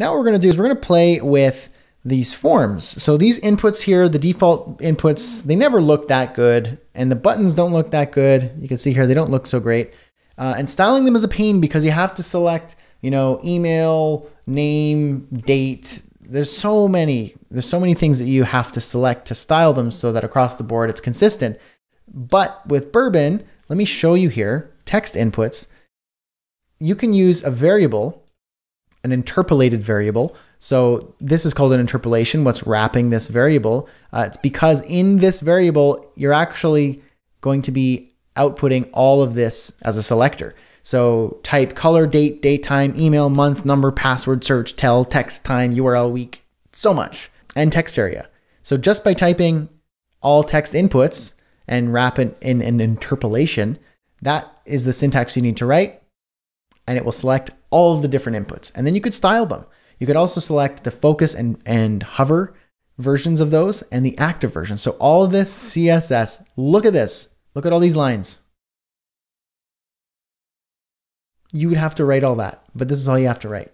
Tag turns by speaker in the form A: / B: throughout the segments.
A: Now what we're to do is we're to play with these forms. So these inputs here, the default inputs, they never look that good. And the buttons don't look that good. You can see here, they don't look so great. Uh, and styling them is a pain because you have to select, you know, email, name, date. There's so many, there's so many things that you have to select to style them so that across the board it's consistent. But with Bourbon, let me show you here, text inputs. You can use a variable, an interpolated variable. So this is called an interpolation, what's wrapping this variable. Uh, it's because in this variable, you're actually going to be outputting all of this as a selector. So type color, date, date time, email, month, number, password, search, tel, text, time, URL, week, so much, and text area. So just by typing all text inputs and wrap it in an interpolation, that is the syntax you need to write, and it will select all of the different inputs. And then you could style them. You could also select the focus and, and hover versions of those and the active version. So all of this CSS, look at this. Look at all these lines. You would have to write all that, but this is all you have to write.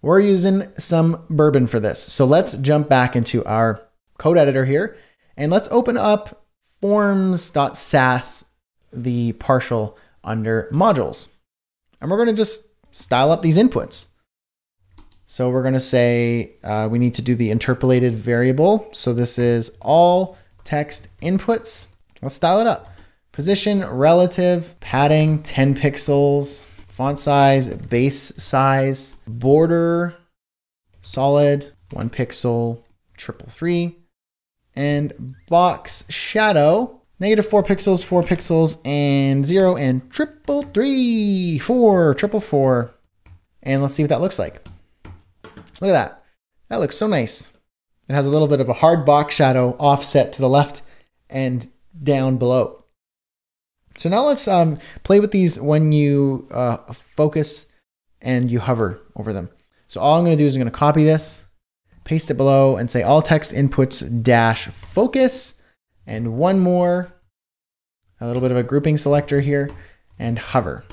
A: We're using some bourbon for this. So let's jump back into our code editor here and let's open up forms.sass, the partial under modules. And we're going to just style up these inputs. So we're going to say uh, we need to do the interpolated variable. So this is all text inputs. Let's style it up. Position, relative, padding, 10 pixels, font size, base size, border, solid, one pixel, triple three, and box shadow, negative four pixels, four pixels, and zero, and triple three, four, triple four. And let's see what that looks like. Look at that. That looks so nice. It has a little bit of a hard box shadow offset to the left and down below. So now let's um, play with these when you uh, focus and you hover over them. So all I'm going to do is I'm going to copy this, paste it below, and say all text inputs dash focus, and one more, a little bit of a grouping selector here, and hover.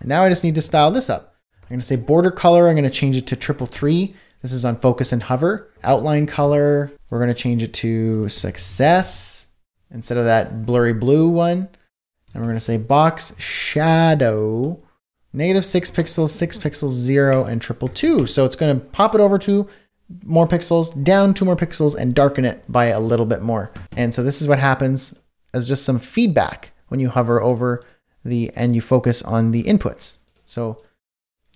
A: And now I just need to style this up. I'm to say border color, I'm going to change it to triple three. This is on focus and hover. Outline color, we're going to change it to success instead of that blurry blue one. And we're to say box shadow negative six pixels, six pixels, zero, and triple two. So it's going to pop it over to more pixels, down two more pixels, and darken it by a little bit more. And so this is what happens as just some feedback when you hover over the and you focus on the inputs. So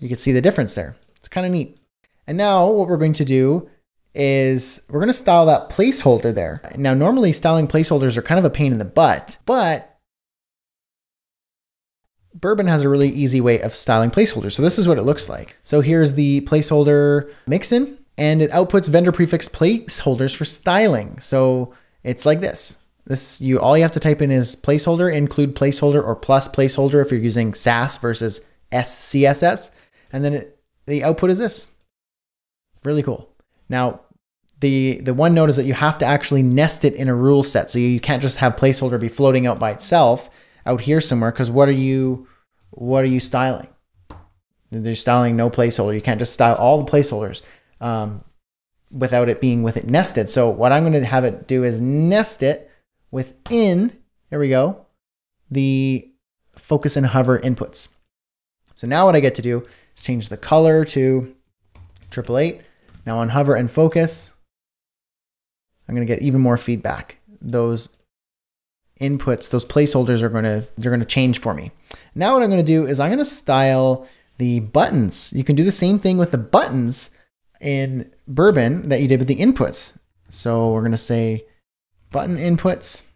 A: you can see the difference there. It's kind of neat. And now what we're going to do is we're going to style that placeholder there. Now, normally styling placeholders are kind of a pain in the butt, but Bourbon has a really easy way of styling placeholders. So this is what it looks like. So here's the placeholder mixin, and it outputs vendor prefix placeholders for styling. So it's like this. This you all you have to type in is placeholder, include placeholder, or plus placeholder if you're using Sass versus SCSS, and then it, the output is this. Really cool. Now, the, the one note is that you have to actually nest it in a rule set. So you can't just have placeholder be floating out by itself out here somewhere because what are you what are you styling? They're styling no placeholder. You can't just style all the placeholders um, without it being with it nested. So what I'm going to have it do is nest it within, there we go, the focus and hover inputs. So now what I get to do is change the color to triple eight now on hover and focus, I'm going to get even more feedback. Those inputs, those placeholders are going to, they're going to change for me. Now what I'm going to do is I'm going to style the buttons. You can do the same thing with the buttons in Bourbon that you did with the inputs. So we're going to say button inputs.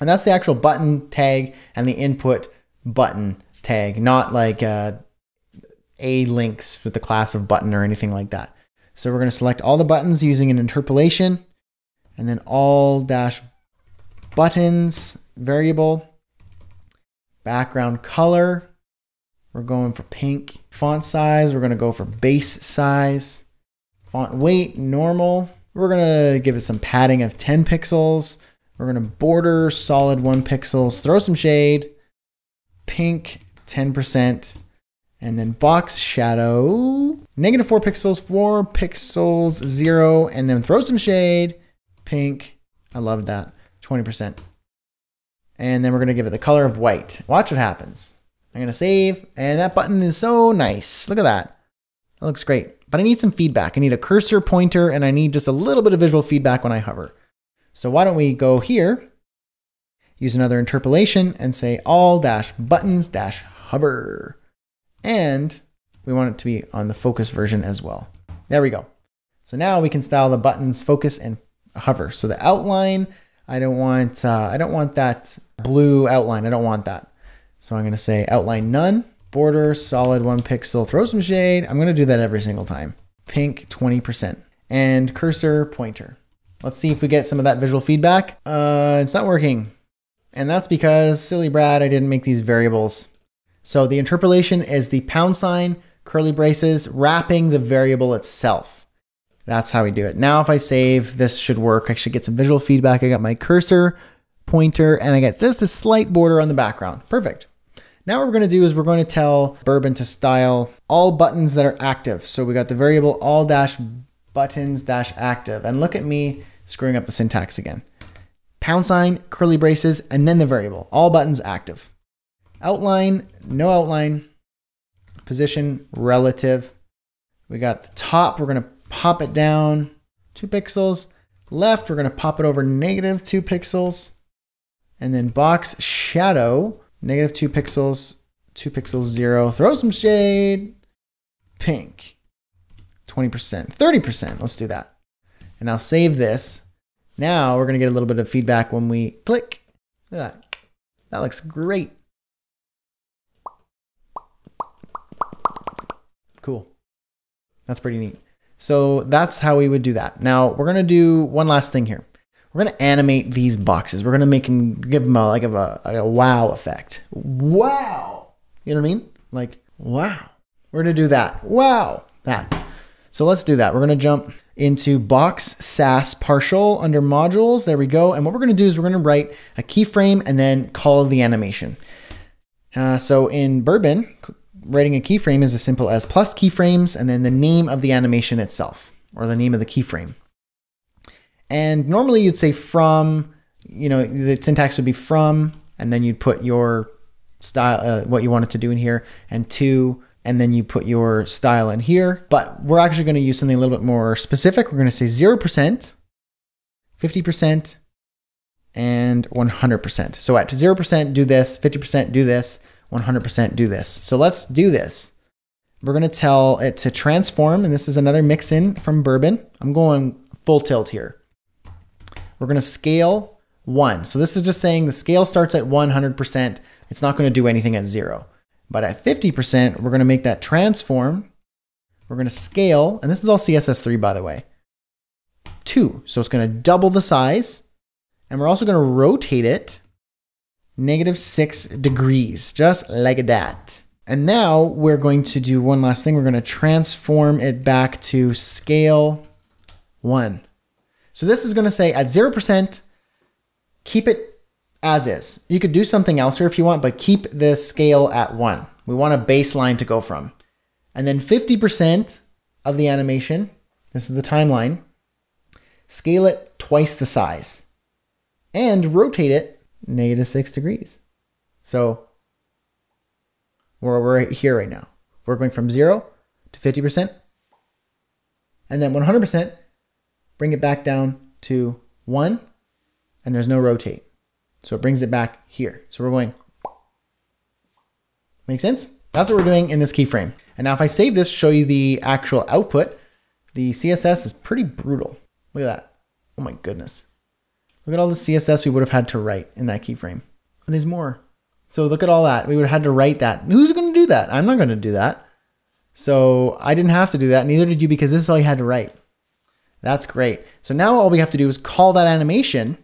A: And that's the actual button tag and the input button tag, not like uh, a links with the class of button or anything like that. So we're going to select all the buttons using an interpolation and then all dash buttons variable, background color. We're going for pink font size. We're going to go for base size, font weight, normal. We're going to give it some padding of 10 pixels. We're to border solid one pixels, throw some shade, pink 10%, And then box shadow, negative four pixels, four pixels, zero, and then throw some shade, pink. I love that, 20%. And then we're gonna give it the color of white. Watch what happens. I'm gonna save, and that button is so nice. Look at that. That looks great. But I need some feedback. I need a cursor pointer, and I need just a little bit of visual feedback when I hover. So why don't we go here, use another interpolation, and say all dash buttons dash hover. And we want it to be on the focus version as well. There we go. So now we can style the buttons focus and hover. So the outline, I don't want uh, I don't want that blue outline. I don't want that. So I'm going to say outline none, border solid one pixel, throw some shade. I'm going to do that every single time. Pink 20% and cursor pointer. Let's see if we get some of that visual feedback. Uh, it's not working. And that's because, silly Brad, I didn't make these variables. So the interpolation is the pound sign, curly braces, wrapping the variable itself. That's how we do it. Now, if I save, this should work. I should get some visual feedback. I got my cursor, pointer, and I get just a slight border on the background. Perfect. Now what we're going to do is we're going to tell Bourbon to style all buttons that are active. So we got the variable all dash buttons dash active. And look at me screwing up the syntax again. Pound sign, curly braces, and then the variable. All buttons active. Outline, no outline. Position, relative. We got the top, we're gonna pop it down two pixels. Left, we're gonna pop it over negative two pixels. And then box shadow, negative two pixels, two pixels, zero. Throw some shade, pink, 20%, 30%. Let's do that. And I'll save this. Now we're gonna get a little bit of feedback when we click. Look at that. That looks great. Cool. That's pretty neat. So that's how we would do that. Now we're gonna do one last thing here. We're gonna animate these boxes. We're gonna make them, give them a, like a, a wow effect. Wow. You know what I mean? Like, wow. We're gonna do that. Wow. That. So let's do that. We're gonna jump into box sass partial under modules. There we go. And what we're gonna do is we're gonna write a keyframe and then call the animation. Uh, so in Bourbon, writing a keyframe is as simple as plus keyframes and then the name of the animation itself or the name of the keyframe. And normally you'd say from, you know, the syntax would be from, and then you'd put your style, uh, what you wanted to do in here, and to, and then you put your style in here. But we're actually going to use something a little bit more specific. We're going to say 0%, 50%, and 100%. So at 0%, do this, 50%, do this, 100% do this. So let's do this. We're going to tell it to transform, and this is another mix in from Bourbon. I'm going full tilt here. We're going to scale one. So this is just saying the scale starts at 100%. It's not going to do anything at zero. But at 50%, we're going to make that transform. We're going to scale, and this is all CSS3 by the way, two. So it's going to double the size. And we're also going to rotate it negative six degrees, just like that. And now we're going to do one last thing. We're going to transform it back to scale one. So this is going to say at 0%, keep it as is. You could do something else here if you want, but keep the scale at one. We want a baseline to go from. And then 50% of the animation, this is the timeline, scale it twice the size and rotate it negative six degrees. So we're, we're here right now. We're going from zero to 50%. And then 100%, bring it back down to one, and there's no rotate. So it brings it back here. So we're going, make sense? That's what we're doing in this keyframe. And now if I save this, show you the actual output, the CSS is pretty brutal. Look at that. Oh my goodness. Look at all the CSS we would have had to write in that keyframe. And there's more. So look at all that. We would have had to write that. Who's going to do that? I'm not going to do that. So I didn't have to do that. Neither did you because this is all you had to write. That's great. So now all we have to do is call that animation,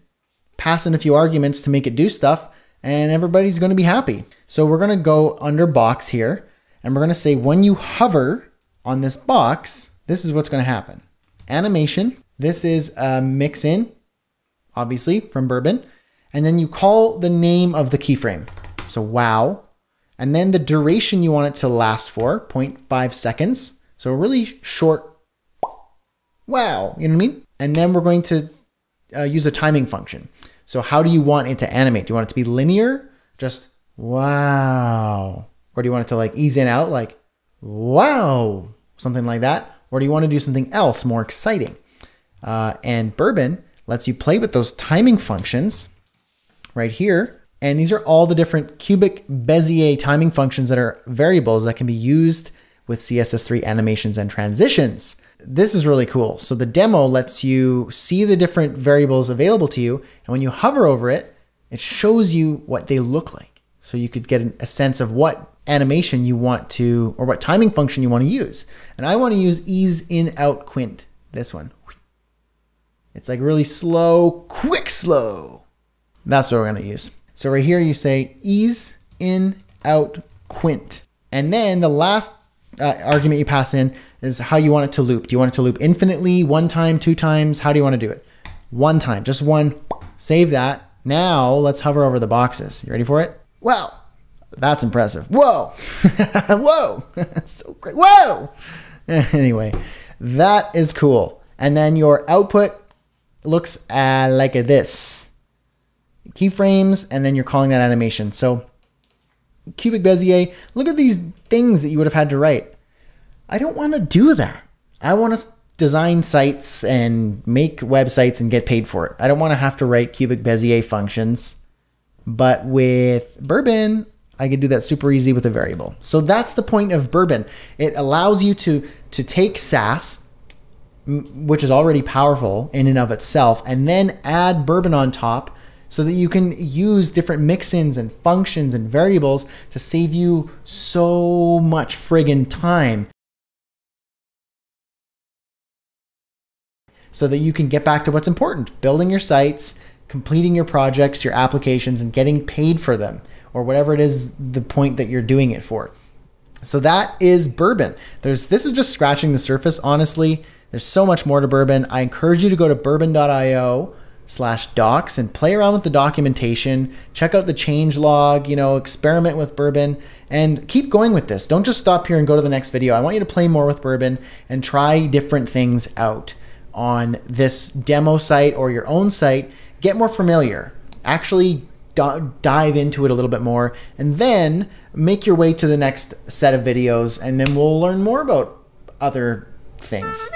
A: pass in a few arguments to make it do stuff, and everybody's going to be happy. So we're going to go under box here, and we're going to say when you hover on this box, this is what's going to happen. Animation. This is a mix in obviously from Bourbon, and then you call the name of the keyframe. So wow, and then the duration you want it to last for 0.5 seconds. So really short wow, you know what I mean? And then we're going to uh, use a timing function. So how do you want it to animate? Do you want it to be linear? Just wow. Or do you want it to like ease in out like wow, something like that? Or do you want to do something else more exciting? Uh, and Bourbon lets you play with those timing functions right here. And these are all the different cubic Bezier timing functions that are variables that can be used with CSS3 animations and transitions. This is really cool. So the demo lets you see the different variables available to you. And when you hover over it, it shows you what they look like. So you could get a sense of what animation you want to, or what timing function you want to use. And I want to use ease in out quint, this one. It's like really slow, quick slow. That's what we're going to use. So right here you say ease in out quint. And then the last uh, argument you pass in is how you want it to loop. Do you want it to loop infinitely, one time, two times? How do you want to do it? One time, just one. Save that. Now let's hover over the boxes. You ready for it? Well, that's impressive. Whoa. Whoa. so great. Whoa. Anyway, that is cool. And then your output looks uh, like this. Keyframes, and then you're calling that animation. So cubic Bezier, look at these things that you would have had to write. I don't want to do that. I want to design sites and make websites and get paid for it. I don't want to have to write cubic Bezier functions. But with Bourbon, I can do that super easy with a variable. So that's the point of Bourbon. It allows you to, to take Sass, which is already powerful in and of itself, and then add Bourbon on top so that you can use different mix-ins and functions and variables to save you so much friggin' time. So that you can get back to what's important, building your sites, completing your projects, your applications, and getting paid for them, or whatever it is the point that you're doing it for. So that is bourbon. There's this is just scratching the surface, honestly. There's so much more to bourbon. I encourage you to go to bourbon.io slash docs and play around with the documentation, check out the change log, you know, experiment with bourbon and keep going with this. Don't just stop here and go to the next video. I want you to play more with bourbon and try different things out on this demo site or your own site. Get more familiar. Actually dive into it a little bit more and then make your way to the next set of videos and then we'll learn more about other things.